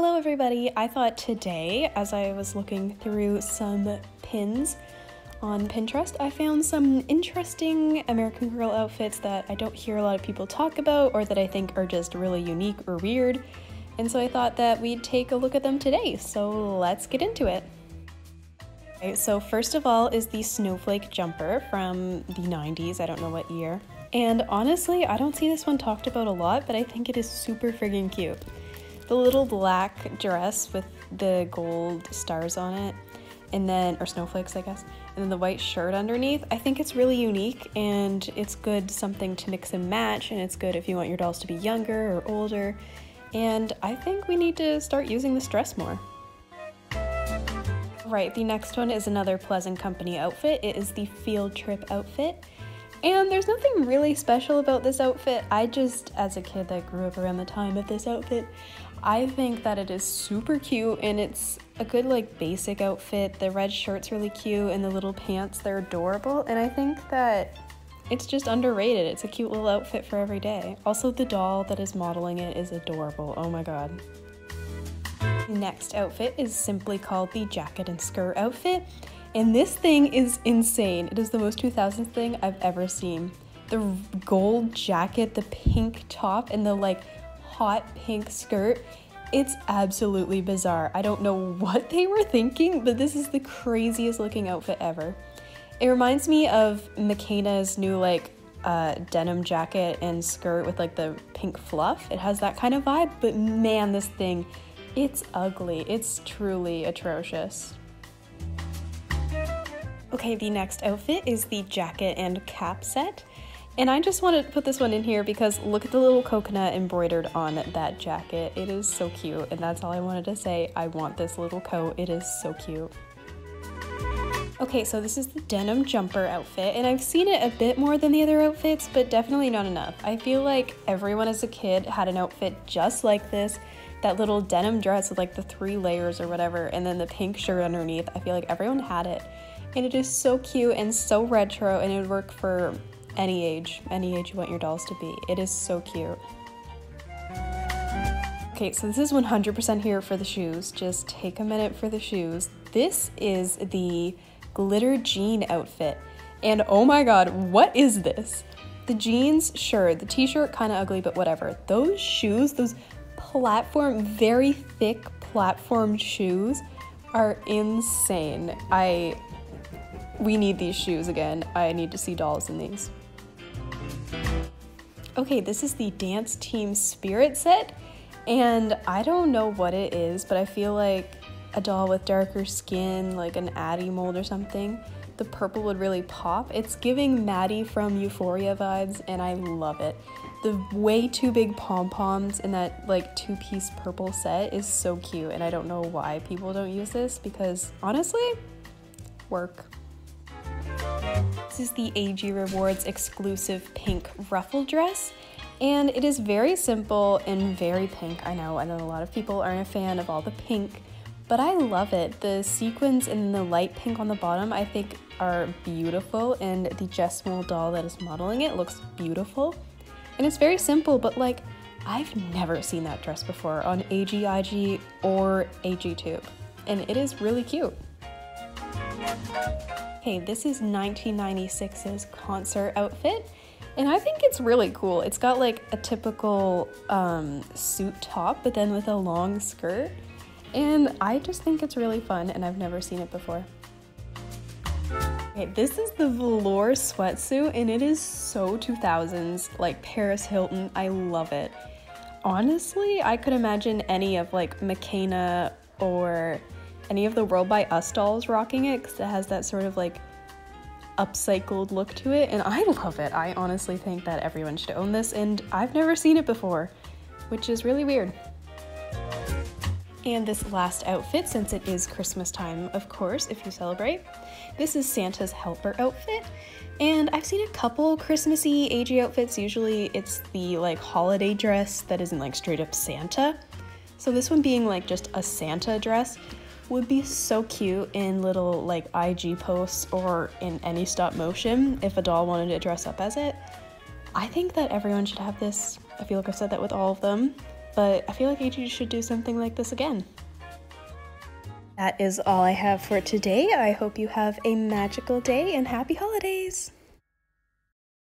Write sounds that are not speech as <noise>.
Hello, everybody. I thought today, as I was looking through some pins on Pinterest, I found some interesting American Girl outfits that I don't hear a lot of people talk about or that I think are just really unique or weird. And so I thought that we'd take a look at them today. So let's get into it. Okay, so first of all is the snowflake jumper from the 90s. I don't know what year. And honestly, I don't see this one talked about a lot, but I think it is super friggin' cute. The little black dress with the gold stars on it, and then, or snowflakes, I guess, and then the white shirt underneath. I think it's really unique and it's good something to mix and match, and it's good if you want your dolls to be younger or older. And I think we need to start using this dress more. Right, the next one is another Pleasant Company outfit. It is the field trip outfit. And there's nothing really special about this outfit. I just, as a kid that grew up around the time of this outfit, I think that it is super cute and it's a good like basic outfit. The red shirt's really cute and the little pants, they're adorable. And I think that it's just underrated. It's a cute little outfit for every day. Also, the doll that is modeling it is adorable. Oh my god. Next outfit is simply called the jacket and skirt outfit. And this thing is insane. It is the most 2000s thing I've ever seen. The gold jacket, the pink top, and the like hot pink skirt. It's absolutely bizarre. I don't know <laughs> what they were thinking, but this is the craziest looking outfit ever. It reminds me of McKenna's new like uh, denim jacket and skirt with like the pink fluff. It has that kind of vibe, but man, this thing, it's ugly. It's truly atrocious. Okay, the next outfit is the jacket and cap set. And I just wanted to put this one in here because look at the little coconut embroidered on that jacket. It is so cute, and that's all I wanted to say. I want this little coat. It is so cute. Okay, so this is the denim jumper outfit, and I've seen it a bit more than the other outfits, but definitely not enough. I feel like everyone as a kid had an outfit just like this, that little denim dress with like the three layers or whatever, and then the pink shirt underneath. I feel like everyone had it and it is so cute and so retro and it would work for any age, any age you want your dolls to be. It is so cute. Okay, so this is 100% here for the shoes. Just take a minute for the shoes. This is the glitter jean outfit. And oh my god, what is this? The jeans, sure, the t-shirt kind of ugly, but whatever. Those shoes, those platform, very thick platform shoes are insane. I we need these shoes again. I need to see dolls in these. Okay, this is the Dance Team Spirit set, and I don't know what it is, but I feel like a doll with darker skin, like an Addy mold or something, the purple would really pop. It's giving Maddy from Euphoria vibes, and I love it. The way too big pom-poms in that like two-piece purple set is so cute, and I don't know why people don't use this because honestly, work. This is the AG Rewards exclusive pink ruffle dress. And it is very simple and very pink. I know, I know a lot of people aren't a fan of all the pink, but I love it. The sequins and the light pink on the bottom I think are beautiful and the Jess Mold doll that is modeling it looks beautiful. And it's very simple, but like, I've never seen that dress before on AGIG or AGTube, and it is really cute. Okay, this is 1996's concert outfit. And I think it's really cool. It's got like a typical um, suit top, but then with a long skirt. And I just think it's really fun and I've never seen it before. Okay, this is the velour sweatsuit and it is so 2000s, like Paris Hilton. I love it. Honestly, I could imagine any of like McKenna or any of the World by Us dolls rocking it because it has that sort of like upcycled look to it and I love it. I honestly think that everyone should own this and I've never seen it before, which is really weird. And this last outfit, since it is Christmas time, of course, if you celebrate, this is Santa's helper outfit. And I've seen a couple Christmassy AG outfits. Usually it's the like holiday dress that isn't like straight up Santa. So this one being like just a Santa dress would be so cute in little like IG posts or in any stop motion if a doll wanted to dress up as it. I think that everyone should have this. I feel like I've said that with all of them, but I feel like AG should do something like this again. That is all I have for today. I hope you have a magical day and happy holidays!